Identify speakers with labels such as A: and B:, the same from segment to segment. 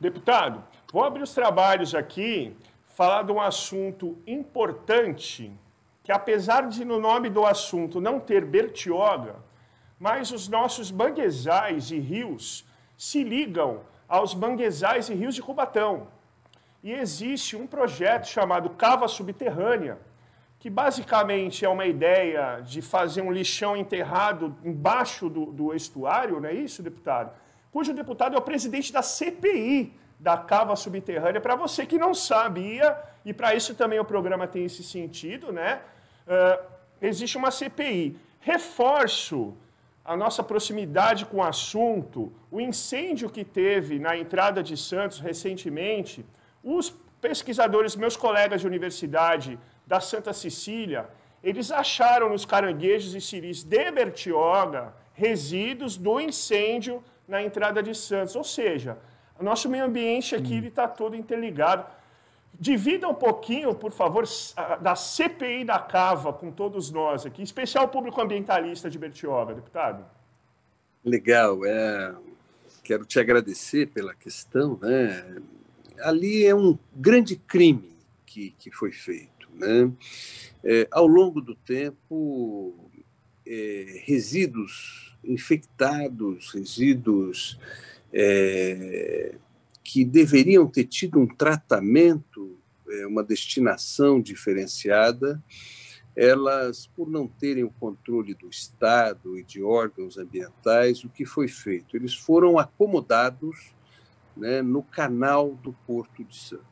A: Deputado, vou abrir os trabalhos aqui, falar de um assunto importante, que apesar de no nome do assunto não ter Bertioga, mas os nossos manguezais e rios se ligam aos manguezais e rios de Cubatão. E existe um projeto chamado Cava Subterrânea, que basicamente é uma ideia de fazer um lixão enterrado embaixo do, do estuário, não é isso, deputado? Cujo deputado é o presidente da CPI da Cava Subterrânea. Para você que não sabia, e para isso também o programa tem esse sentido, né? Uh, existe uma CPI. Reforço a nossa proximidade com o assunto, o incêndio que teve na entrada de Santos recentemente, os pesquisadores, meus colegas de universidade da Santa Cecília, eles acharam nos caranguejos e ciris de Bertioga resíduos do incêndio na entrada de Santos. Ou seja, o nosso meio ambiente aqui hum. está todo interligado. Divida um pouquinho, por favor, da CPI da Cava com todos nós aqui, em especial o público ambientalista de Bertioga, deputado.
B: Legal, é... quero te agradecer pela questão. Né? Ali é um grande crime que, que foi feito. Né? É, ao longo do tempo, é, resíduos infectados, resíduos é, que deveriam ter tido um tratamento, é, uma destinação diferenciada, elas, por não terem o controle do Estado e de órgãos ambientais, o que foi feito? Eles foram acomodados né, no canal do Porto de Santos.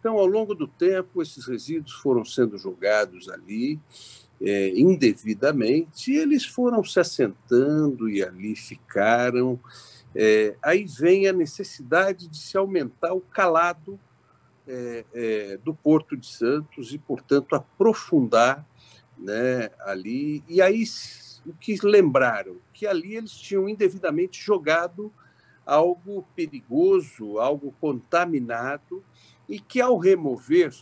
B: Então, ao longo do tempo, esses resíduos foram sendo jogados ali é, indevidamente eles foram se assentando e ali ficaram é, aí vem a necessidade de se aumentar o calado é, é, do Porto de Santos e, portanto, aprofundar né, ali. E aí o que lembraram? Que ali eles tinham indevidamente jogado algo perigoso, algo contaminado, e que ao remover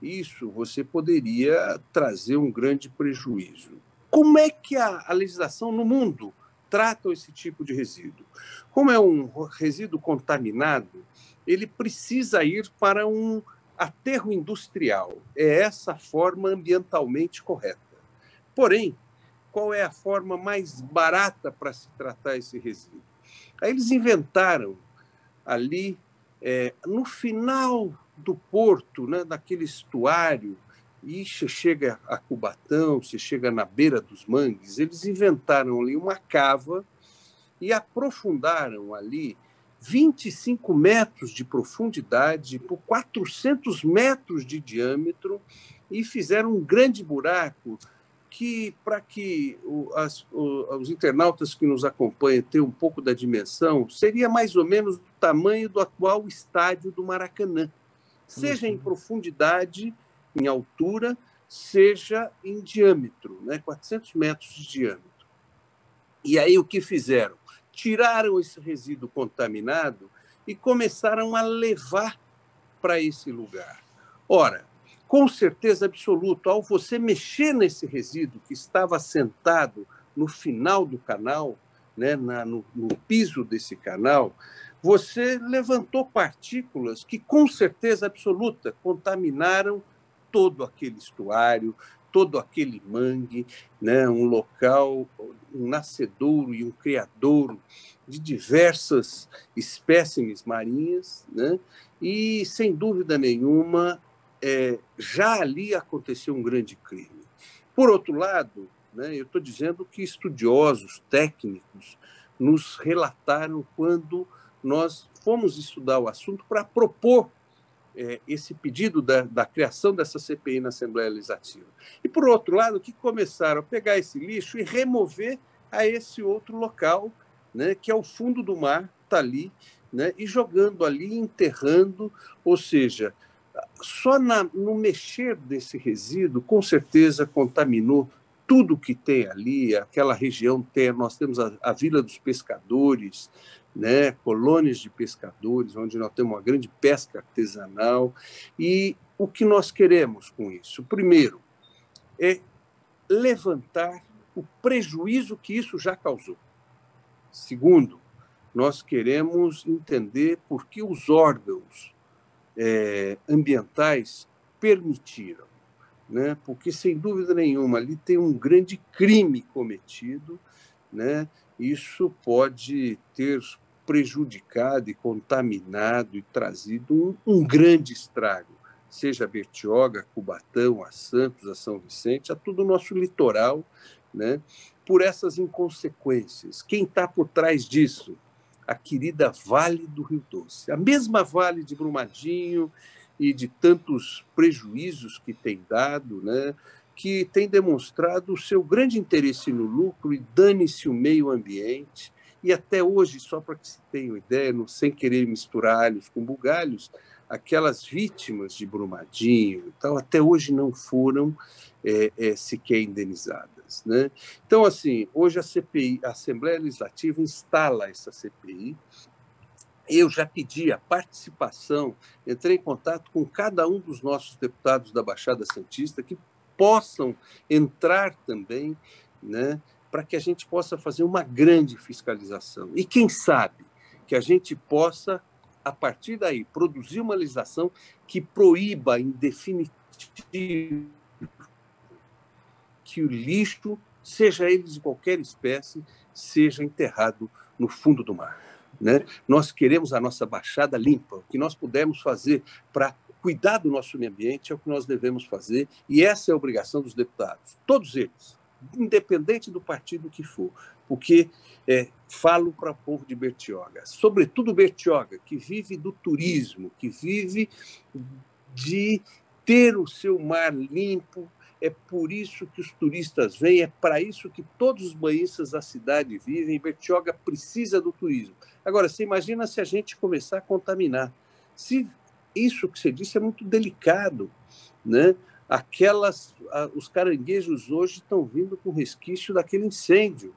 B: isso você poderia trazer um grande prejuízo. Como é que a, a legislação no mundo tratam esse tipo de resíduo. Como é um resíduo contaminado, ele precisa ir para um aterro industrial. É essa a forma ambientalmente correta. Porém, qual é a forma mais barata para se tratar esse resíduo? Aí eles inventaram ali, é, no final do porto, né, daquele estuário, e chega a Cubatão, você chega na beira dos mangues, eles inventaram ali uma cava e aprofundaram ali 25 metros de profundidade por 400 metros de diâmetro e fizeram um grande buraco que, para que o, as, o, os internautas que nos acompanham tenham um pouco da dimensão, seria mais ou menos do tamanho do atual estádio do Maracanã, seja em profundidade em altura, seja em diâmetro, né? 400 metros de diâmetro. E aí o que fizeram? Tiraram esse resíduo contaminado e começaram a levar para esse lugar. Ora, com certeza absoluta, ao você mexer nesse resíduo que estava assentado no final do canal, né, na, no, no piso desse canal, você levantou partículas que, com certeza absoluta, contaminaram todo aquele estuário, todo aquele mangue, né, um local, um nascedouro e um criadouro de diversas espécimes marinhas, né, e sem dúvida nenhuma é, já ali aconteceu um grande crime. Por outro lado, né, eu estou dizendo que estudiosos, técnicos, nos relataram quando nós fomos estudar o assunto para propor é, esse pedido da, da, criação dessa CPI na Assembleia Legislativa. E, por outro lado, que começaram a pegar esse lixo e remover a esse outro local, né, que é o fundo do mar, está ali, né, e jogando ali, enterrando, ou seja, só na, no mexer desse resíduo, com certeza contaminou tudo que tem ali, aquela região tem, nós temos a, a Vila dos Pescadores, né, colônias de pescadores, onde nós temos uma grande pesca artesanal. E o que nós queremos com isso? Primeiro, é levantar o prejuízo que isso já causou. Segundo, nós queremos entender por que os órgãos é, ambientais permitiram. Né? Porque, sem dúvida nenhuma, ali tem um grande crime cometido, né? isso pode ter prejudicado e contaminado e trazido um, grande estrago, seja a Bertioga, Cubatão, a Santos, a São Vicente, a todo o nosso litoral, né? por essas inconsequências. Quem está por trás disso? A querida Vale do Rio Doce, a mesma Vale de Brumadinho e de tantos prejuízos que tem dado, né? que tem demonstrado o seu grande interesse no lucro e dane-se o meio ambiente. E até hoje, só para que se tenha uma ideia, não, sem querer misturar alhos com bugalhos, aquelas vítimas de Brumadinho tal, até hoje não foram é, é, sequer indenizadas. Né? Então, assim, hoje a CPI, a Assembleia Legislativa instala essa CPI. Eu já pedi a participação, entrei em contato com cada um dos nossos deputados da Baixada Santista que possam entrar também, né, para que a gente possa fazer uma grande fiscalização. E quem sabe que a gente possa, a partir daí, produzir uma legislação que proíba em definitivo que o lixo, seja ele de qualquer espécie, seja enterrado no fundo do mar. Né? Nós queremos a nossa baixada limpa. O que nós pudermos fazer para cuidar do nosso meio ambiente é o que nós devemos fazer, e essa é a obrigação dos deputados, todos eles, independente do partido que for, porque é, falo para o povo de Bertioga, sobretudo Bertioga, que vive do turismo, que vive de ter o seu mar limpo, é por isso que os turistas vêm, é para isso que todos os banhistas da cidade vivem. Bertioga precisa do turismo. Agora, você imagina se a gente começar a contaminar. Se isso que você disse é muito delicado, né? Aquelas, os caranguejos hoje estão vindo com resquício daquele incêndio,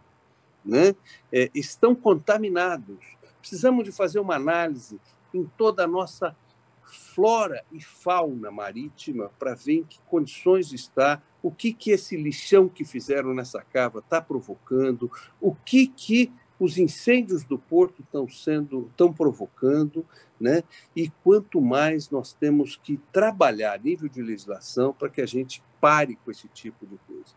B: né? É, estão contaminados. Precisamos de fazer uma análise em toda a nossa flora e fauna marítima para ver em que condições está, o que que esse lixão que fizeram nessa cava está provocando, o que que os incêndios do porto estão sendo estão provocando, né? E quanto mais nós temos que trabalhar a nível de legislação para que a gente pare com esse tipo de coisa.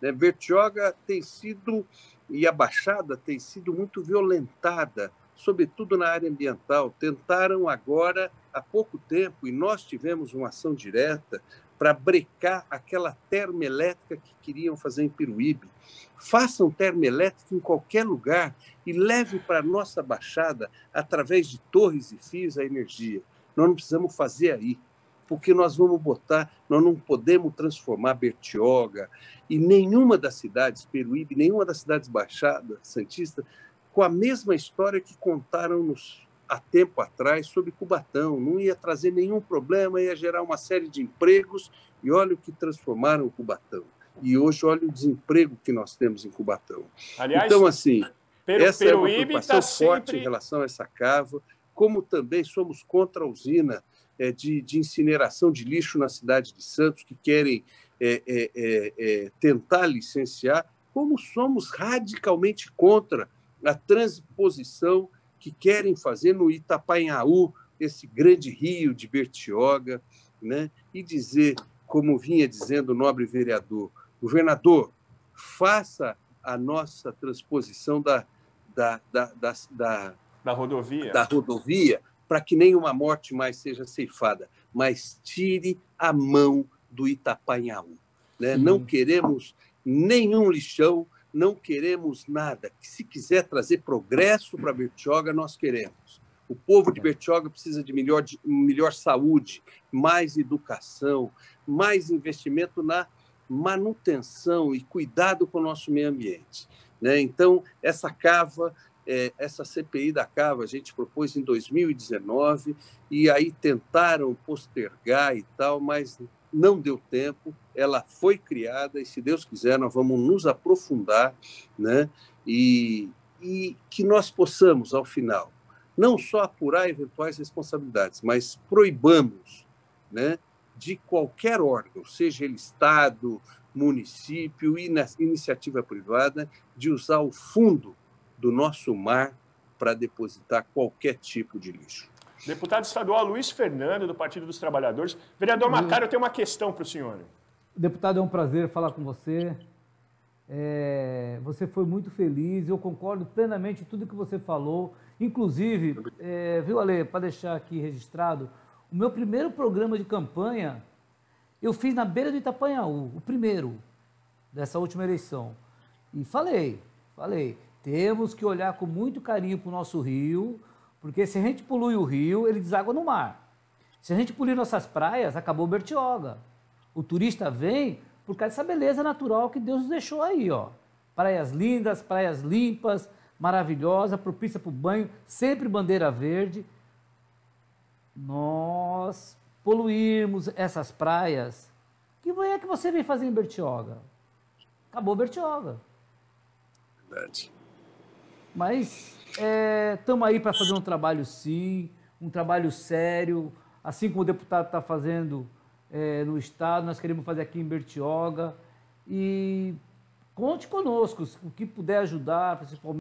B: Né? Bertioga tem sido e a Baixada tem sido muito violentada, sobretudo na área ambiental. Tentaram agora há pouco tempo e nós tivemos uma ação direta para brecar aquela termoelétrica que queriam fazer em Piruíbe. Façam termoelétrica em qualquer lugar e leve para a nossa baixada, através de torres e fios, a energia. Nós não precisamos fazer aí, porque nós vamos botar, nós não podemos transformar Bertioga e nenhuma das cidades, Peruíbe, nenhuma das cidades baixadas, Santista, com a mesma história que contaram nos há tempo atrás sobre Cubatão. Não ia trazer nenhum problema, ia gerar uma série de empregos, e olha o que transformaram o Cubatão. E hoje, olha o desemprego que nós temos em Cubatão. Aliás, então, assim, Peru, essa é uma preocupação tá forte sempre... em relação a essa cava, como também somos contra a usina é, de, de, incineração de lixo na cidade de Santos, que querem é, é, é, é tentar licenciar, como somos radicalmente contra a transposição que querem fazer no Itapainhaú, esse grande rio de Bertioga, né? e dizer, como vinha dizendo o nobre vereador, governador, faça a nossa transposição da, da, da, da, da,
A: da rodovia,
B: da rodovia para que nenhuma morte mais seja ceifada, mas tire a mão do Itapainhaú. Né? Não queremos nenhum lixão, não queremos nada. Se quiser trazer progresso para Bertioga, nós queremos. O povo de Bertioga precisa de melhor, de melhor saúde, mais educação, mais investimento na manutenção e cuidado com o nosso meio ambiente. Né? Então, essa cava, é, essa CPI da cava, a gente propôs em 2019 e aí tentaram postergar e tal, mas não deu tempo, ela foi criada e, se Deus quiser, nós vamos nos aprofundar, né? E, e que nós possamos, ao final, não só apurar eventuais responsabilidades, mas proibamos, né? De qualquer órgão, seja ele Estado, município e iniciativa privada, de usar o fundo do nosso mar para depositar qualquer tipo de lixo.
A: Deputado estadual Luiz Fernando, do Partido dos Trabalhadores. Vereador Macário, eu tenho uma questão para o senhor.
C: Deputado, é um prazer falar com você. É, você foi muito feliz, eu concordo plenamente com tudo que você falou. Inclusive, é, viu, Ale, para deixar aqui registrado, o meu primeiro programa de campanha eu fiz na beira do Itapanhaú, o primeiro dessa última eleição. E falei, falei, temos que olhar com muito carinho para o nosso rio, porque se a gente polui o rio, ele deságua no mar. Se a gente polir nossas praias, acabou o Bertioga. O turista vem por causa dessa beleza natural que Deus nos deixou aí, ó. Praias lindas, praias limpas, maravilhosa, propícia para o banho, sempre bandeira verde. Nós poluirmos essas praias, que é que você vem fazer em Bertioga? Acabou Bertioga.
B: Verdade.
C: Mas estamos é, aí para fazer um trabalho sim, um trabalho sério, assim como o deputado está fazendo é, no Estado, nós queremos fazer aqui em Bertioga. E conte conosco, o que puder ajudar, principalmente.